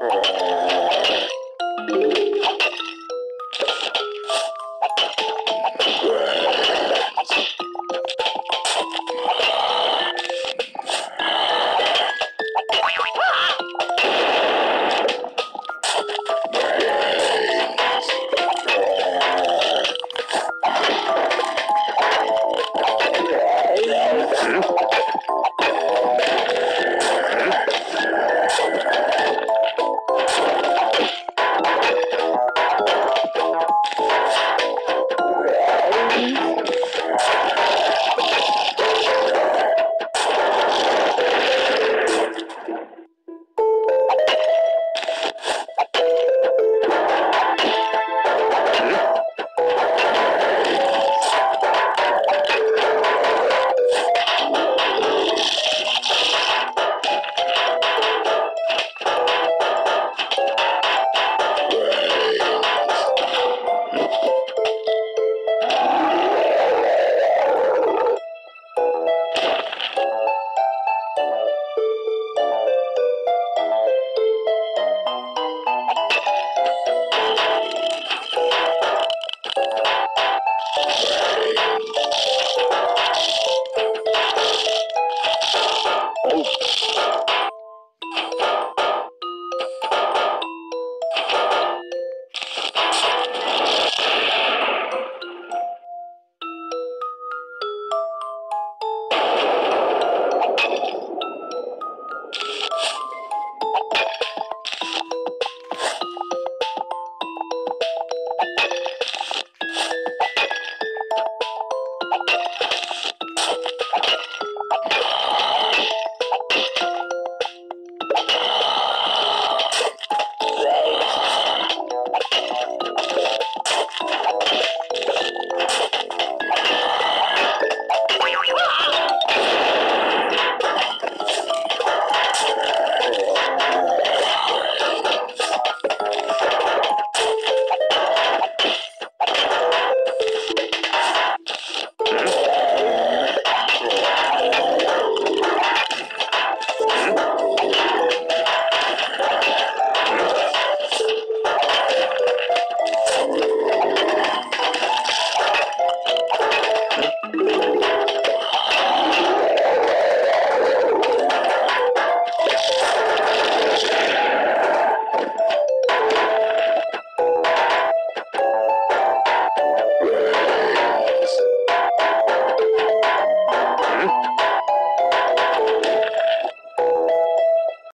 Oh.